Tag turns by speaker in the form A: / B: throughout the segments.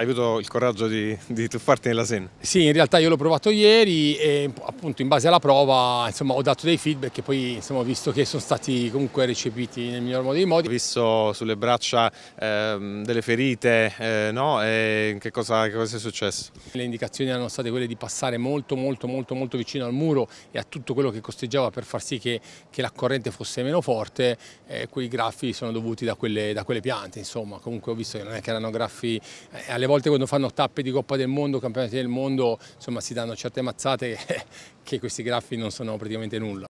A: hai avuto il coraggio di, di tuffarti nella Senna?
B: Sì, in realtà io l'ho provato ieri e appunto in base alla prova insomma, ho dato dei feedback che poi insomma, ho visto che sono stati comunque recepiti nel miglior modo dei modi.
A: Ho visto sulle braccia eh, delle ferite, eh, no? E che cosa, che cosa è successo?
B: Le indicazioni erano state quelle di passare molto molto molto molto vicino al muro e a tutto quello che costeggiava per far sì che, che la corrente fosse meno forte, eh, quei graffi sono dovuti da quelle, da quelle piante, insomma comunque ho visto che non è che erano graffi, eh, alle volte quando fanno tappe di Coppa del Mondo, campionati del mondo, insomma si danno certe mazzate che questi graffi non sono praticamente nulla.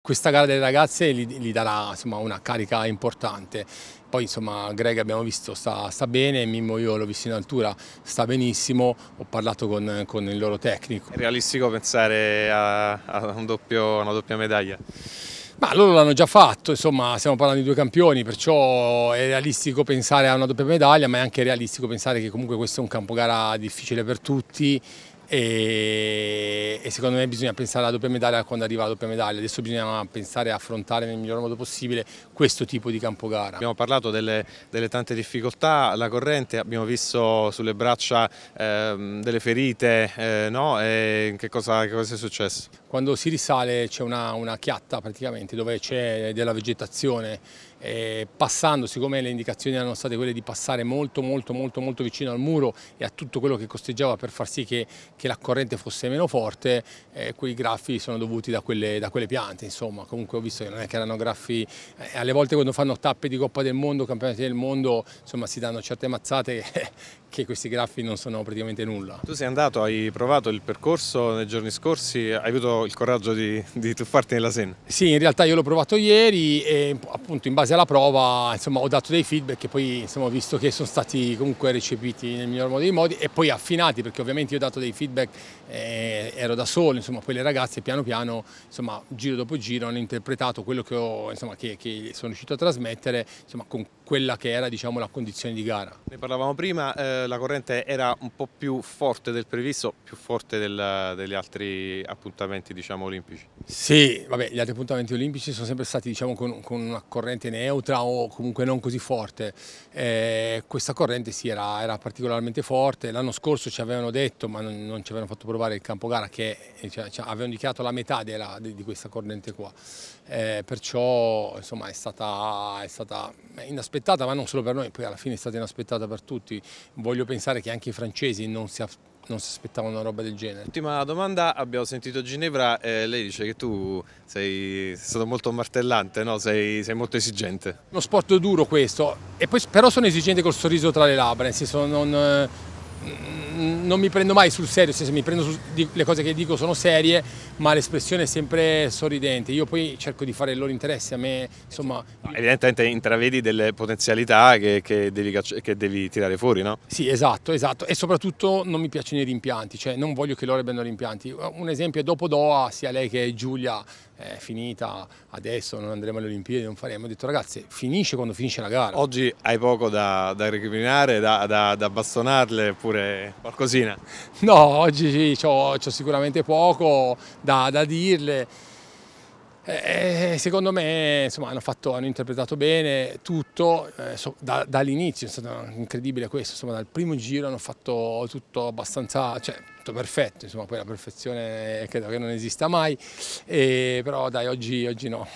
B: Questa gara delle ragazze gli, darà insomma, una carica importante, poi insomma Greg abbiamo visto sta, sta bene, Mimmo io l'ho visto in altura, sta benissimo, ho parlato con, con il loro tecnico.
A: È realistico pensare a, a un doppio, una doppia medaglia?
B: Ma loro l'hanno già fatto, insomma stiamo parlando di due campioni, perciò è realistico pensare a una doppia medaglia, ma è anche realistico pensare che comunque questo è un campo gara difficile per tutti e, e, secondo me bisogna pensare alla doppia medaglia quando arriva la doppia medaglia, adesso bisogna pensare a affrontare nel miglior modo possibile questo tipo di campo gara.
A: Abbiamo parlato delle, delle tante difficoltà, la corrente, abbiamo visto sulle braccia eh, delle ferite, eh, no? che cosa, che cosa, è successo?
B: Quando si risale c'è una, una chiatta praticamente dove c'è della vegetazione. Eh, passando, siccome le indicazioni erano state quelle di passare molto molto molto molto vicino al muro e a tutto quello che costeggiava per far sì che, che la corrente fosse meno forte, eh, quei graffi sono dovuti da quelle, da quelle, piante, insomma, comunque ho visto che non è che erano graffi, eh, alle volte quando fanno tappe di Coppa del Mondo, campionati del mondo, insomma si danno certe mazzate che questi graffi non sono praticamente nulla.
A: Tu sei andato, hai provato il percorso nei giorni scorsi, hai avuto il coraggio di, di tuffarti nella Senna?
B: Sì, in realtà io l'ho provato ieri e appunto in base alla prova insomma, ho dato dei feedback che poi insomma, ho visto che sono stati comunque recepiti nel miglior modo dei modi e poi affinati perché ovviamente io ho dato dei feedback, eh, ero da solo, insomma, poi le ragazze piano piano insomma, giro dopo giro hanno interpretato quello che, ho, insomma, che, che sono riuscito a trasmettere insomma, con quella che era diciamo, la condizione di gara.
A: Ne parlavamo prima, eh, la corrente era un po' più forte del previsto, più forte del, degli altri appuntamenti diciamo, olimpici?
B: Sì, vabbè, gli altri appuntamenti olimpici sono sempre stati diciamo, con, con una corrente neutra o comunque non così forte. Eh, questa corrente sì, era, era particolarmente forte, l'anno scorso ci avevano detto, ma non, non, ci avevano fatto provare il campo gara, che cioè, cioè, avevano dichiarato la metà della, di, di, questa corrente qua. Eh, perciò insomma, è stata, è stata inaspettata, ma non solo per noi, poi alla fine è stata inaspettata per tutti. Voglio pensare che anche i francesi non si non si aspettavano una roba del genere.
A: Ultima domanda, abbiamo sentito Ginevra, eh, lei dice che tu sei, sei stato molto martellante, no? sei, sei, molto esigente.
B: Uno sport duro questo, poi, però sono esigente col sorriso tra le labbra, nel senso non, non mi prendo mai sul serio, se mi prendo su, le cose che dico sono serie, ma l'espressione è sempre sorridente. Io poi cerco di fare il loro interesse, a me insomma...
A: evidentemente intravedi delle potenzialità che, che, devi, che, devi, tirare fuori, no?
B: Sì, esatto, esatto. E soprattutto non mi piacciono i rimpianti, cioè non voglio che loro abbiano rimpianti. Un esempio è dopo Doha, sia lei che Giulia è finita, adesso non andremo alle Olimpiadi, non faremo. Ho detto ragazzi, finisce quando finisce la gara.
A: Oggi hai poco da, da recriminare, da, da, da bastonarle oppure qualcosina?
B: No, oggi ho sicuramente poco da, da dirle. Eh, secondo me insomma, hanno, fatto, hanno, interpretato bene tutto, eh, so, da, dall'inizio è stato incredibile questo, insomma, dal primo giro hanno fatto tutto abbastanza, cioè tutto perfetto, insomma, poi la perfezione credo che non esista mai, eh, però dai oggi, oggi no.